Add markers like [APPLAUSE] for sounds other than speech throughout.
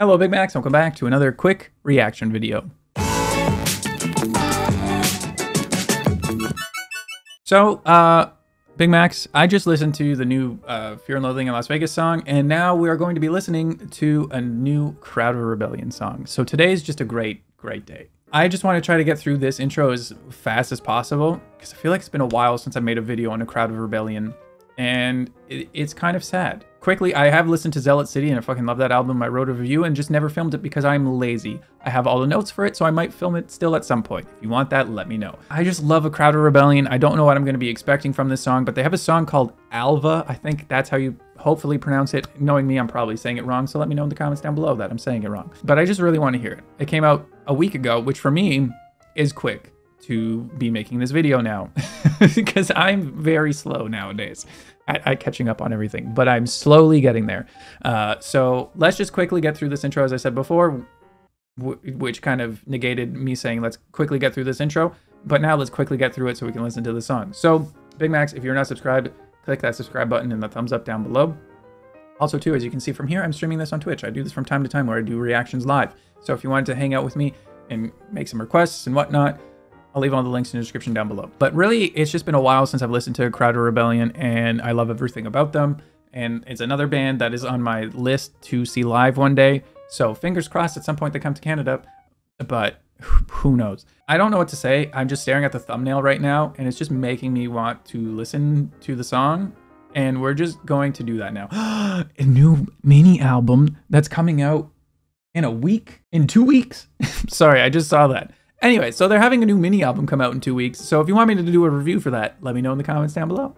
Hello Big Macs, welcome back to another quick reaction video. So, uh, Big Macs, I just listened to the new uh, Fear and Loathing in Las Vegas song, and now we are going to be listening to a new Crowd of Rebellion song. So today is just a great, great day. I just want to try to get through this intro as fast as possible, because I feel like it's been a while since I made a video on a Crowd of Rebellion, and it, it's kind of sad. Quickly, I have listened to Zealot City and I fucking love that album. I wrote a review and just never filmed it because I'm lazy. I have all the notes for it, so I might film it still at some point. If you want that, let me know. I just love A Crowd of Rebellion. I don't know what I'm going to be expecting from this song, but they have a song called Alva. I think that's how you hopefully pronounce it. Knowing me, I'm probably saying it wrong, so let me know in the comments down below that I'm saying it wrong. But I just really want to hear it. It came out a week ago, which for me is quick to be making this video now [LAUGHS] because I'm very slow nowadays at, at, catching up on everything, but I'm slowly getting there. Uh, so let's just quickly get through this intro, as I said before, which kind of negated me saying let's quickly get through this intro. But now let's quickly get through it so we can listen to the song. So Big Macs, if you're not subscribed, click that subscribe button and the thumbs up down below. Also, too, as you can see from here, I'm streaming this on Twitch. I do this from time to time where I do reactions live. So if you wanted to hang out with me and make some requests and whatnot, I'll leave all the links in the description down below. But really, it's just been a while since I've listened to Crowd of Rebellion, and I love everything about them. And it's another band that is on my list to see live one day. So fingers crossed at some point they come to Canada, but who knows? I don't know what to say. I'm just staring at the thumbnail right now, and it's just making me want to listen to the song. And we're just going to do that now. [GASPS] a new mini album that's coming out in a week, in two weeks. [LAUGHS] Sorry, I just saw that. Anyway, so they're having a new mini album come out in two weeks. So if you want me to do a review for that, let me know in the comments down below.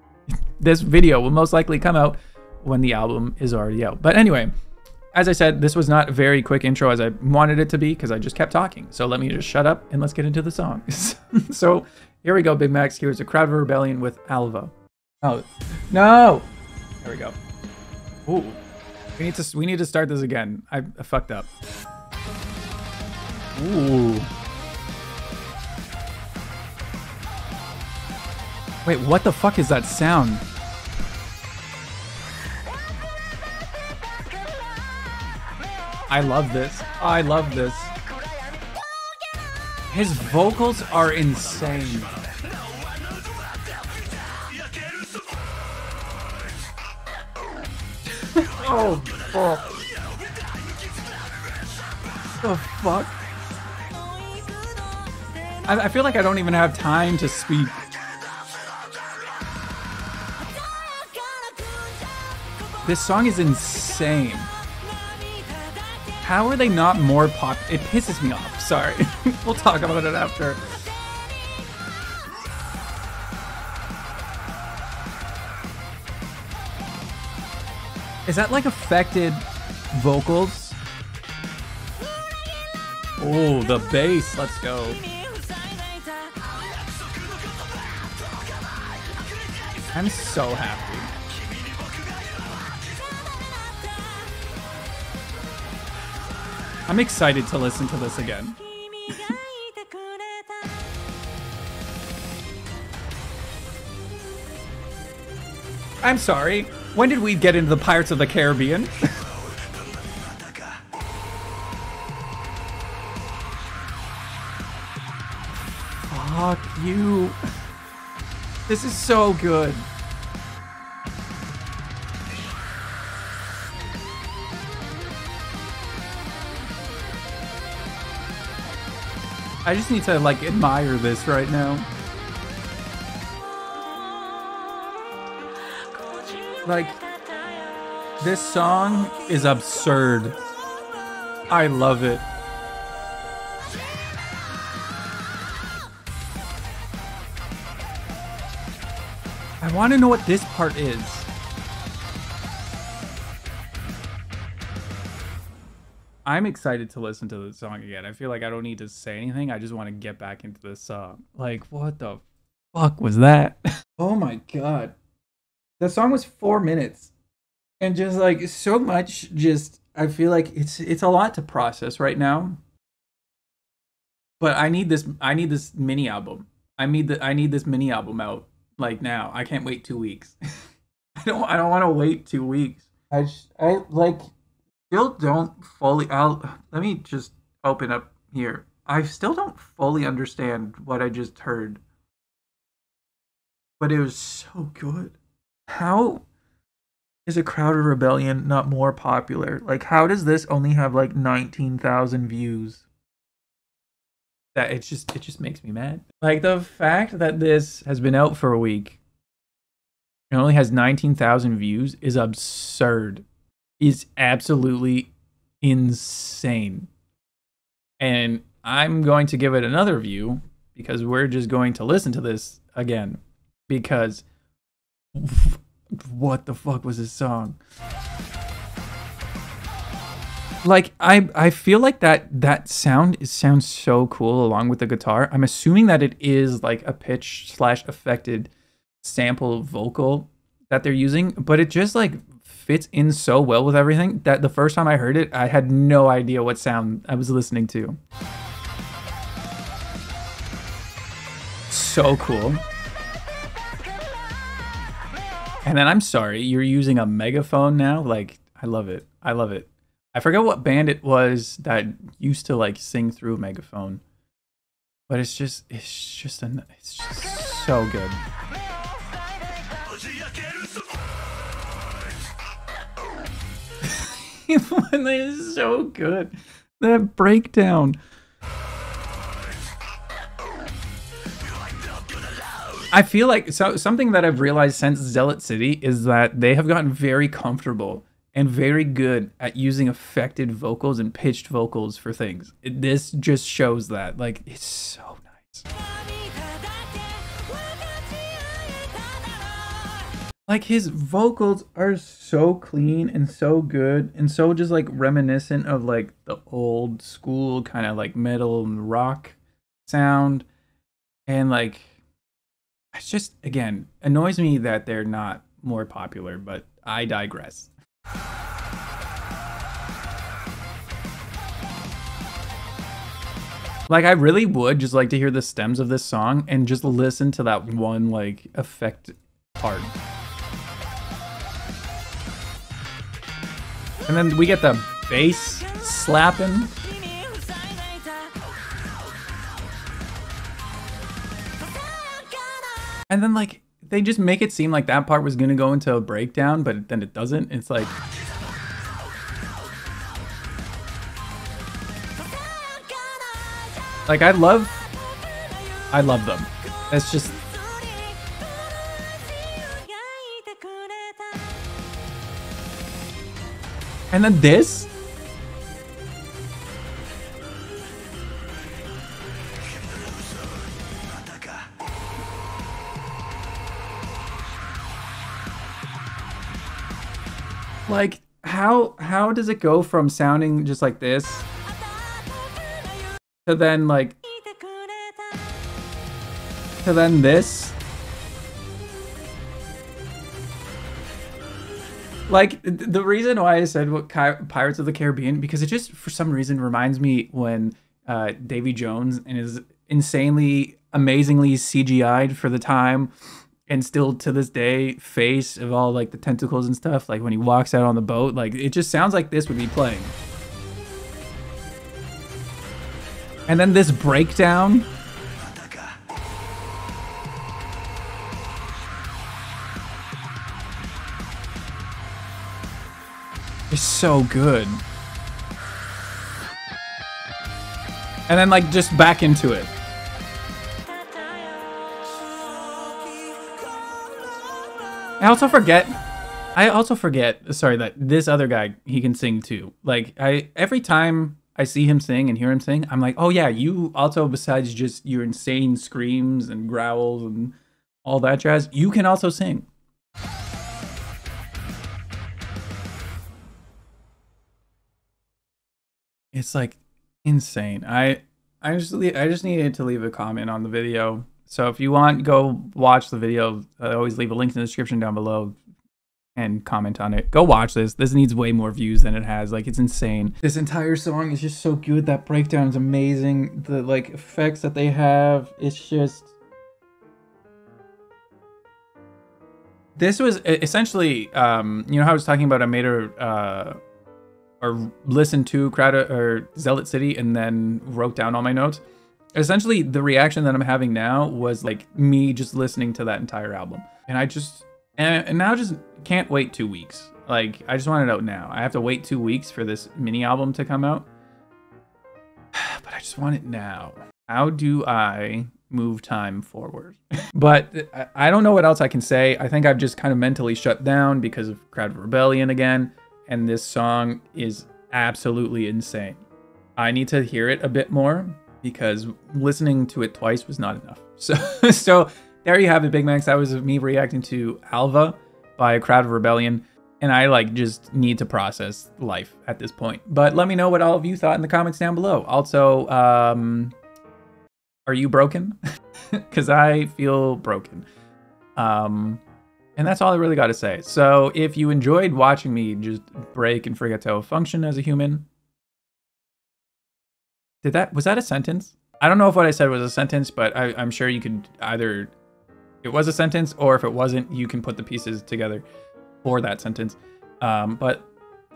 [LAUGHS] this video will most likely come out when the album is already out. But anyway, as I said, this was not a very quick intro as I wanted it to be because I just kept talking. So let me just shut up and let's get into the song. [LAUGHS] so here we go, Big Macs. Here's a Crowd of Rebellion with Alva. Oh, no! There we go. Ooh. We need to, we need to start this again. I, I fucked up. Ooh. Wait, what the fuck is that sound? I love this. I love this. His vocals are insane. [LAUGHS] oh, fuck. The fuck? I, I feel like I don't even have time to speak. This song is insane. How are they not more pop? It pisses me off. Sorry. [LAUGHS] we'll talk about it after. Is that like affected vocals? Oh, the bass. Let's go. I'm so happy. I'm excited to listen to this again. I'm sorry. When did we get into the Pirates of the Caribbean? [LAUGHS] Fuck you. This is so good. I just need to like admire this right now. Like, this song is absurd. I love it. I want to know what this part is. I'm excited to listen to the song again. I feel like I don't need to say anything. I just want to get back into this song. Like, what the fuck was that? [LAUGHS] oh my god. The song was four minutes. And just like so much just I feel like it's it's a lot to process right now. But I need this I need this mini album. I need the I need this mini album out like now. I can't wait two weeks. [LAUGHS] I don't I don't want to wait two weeks. I just, I like still don't fully. I'll let me just open up here. I still don't fully understand what I just heard, but it was so good. How is a Crowd of Rebellion not more popular? Like, how does this only have like nineteen thousand views? That it just it just makes me mad. Like the fact that this has been out for a week it only has 19,000 views is absurd. Is absolutely insane. And I'm going to give it another view because we're just going to listen to this again because what the fuck was this song? Like I I feel like that that sound is sounds so cool along with the guitar. I'm assuming that it is like a pitch slash affected sample vocal that they're using, but it just like fits in so well with everything that the first time I heard it, I had no idea what sound I was listening to. So cool. And then I'm sorry, you're using a megaphone now? Like, I love it. I love it. I forget what band it was that used to like sing through a megaphone. But it's just it's just a it's just so good. [LAUGHS] that is so good. That breakdown. I feel like so something that I've realized since Zealot City is that they have gotten very comfortable and very good at using affected vocals and pitched vocals for things. This just shows that. Like it's so nice. Like his vocals are so clean and so good and so just like reminiscent of like the old school kind of like metal and rock sound. And like it's just again annoys me that they're not more popular but i digress. Like i really would just like to hear the stems of this song and just listen to that one like effect part And then we get the bass slapping. And then like they just make it seem like that part was gonna go into a breakdown, but then it doesn't. It's like Like I love I love them. It's just And then this? Like how how does it go from sounding just like this to then like to then this like the reason why I said what Pirates of the Caribbean because it just for some reason reminds me when uh, Davy Jones and his insanely, amazingly CGI'd for the time, and still to this day face of all like the tentacles and stuff. Like when he walks out on the boat, like it just sounds like this would be playing. And then this breakdown is so good. And then like just back into it. I also forget I also forget, sorry, that this other guy, he can sing too. Like I every time I see him sing and hear him sing, I'm like, "Oh yeah, you also besides just your insane screams and growls and all that jazz, you can also sing." It's like insane. I I just I just needed to leave a comment on the video. So if you want, go watch the video. I always leave a link in the description down below and comment on it. Go watch this. This needs way more views than it has. Like it's insane. This entire song is just so good. That breakdown is amazing. The like effects that they have, it's just This was essentially um you know how I was talking about I made a uh or listened to Crowd or Zealot City and then wrote down all my notes. Essentially, the reaction that I'm having now was like me just listening to that entire album, and I just and, and now just can't wait two weeks. Like I just want it out now. I have to wait two weeks for this mini album to come out, [SIGHS] but I just want it now. How do I move time forward? [LAUGHS] but uh, I don't know what else I can say. I think I've just kind of mentally shut down because of Crowd Rebellion again and this song is absolutely insane. I need to hear it a bit more because listening to it twice was not enough. [LAUGHS] So, so there you have it, Big Macs. That was me reacting to Alva by a Crowd of Rebellion, and I like just need to process life at this point. But let me know what all of you thought in the comments down below. Also, um, are you broken? [LAUGHS] Because I feel broken. Um, and that's all I really got to say. So if you enjoyed watching me just break and forget to function as a human, did that was that a sentence? I don't know if what I said was a sentence, but I, I'm sure you could either it was a sentence or if it wasn't, you can put the pieces together for that sentence. Um, but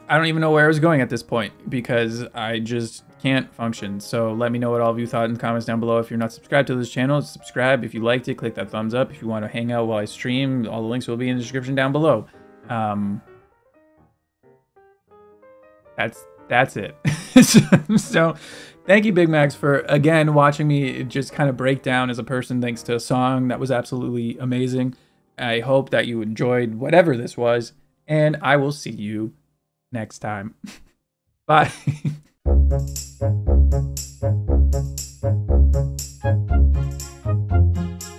I don't even know where I was going at this point because I just can't function. So let me know what all of you thought in the comments down below. If you're not subscribed to this channel, subscribe. If you liked it, click that thumbs up. If you want to hang out while I stream, all the links will be in the description down below. Um, that's that's it. [LAUGHS] so thank you, Big Macs, for again watching me just kind of break down as a person thanks to a song that was absolutely amazing. I hope that you enjoyed whatever this was, and I will see you next time. [LAUGHS] Bye. [LAUGHS]